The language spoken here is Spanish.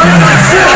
¡Maldición!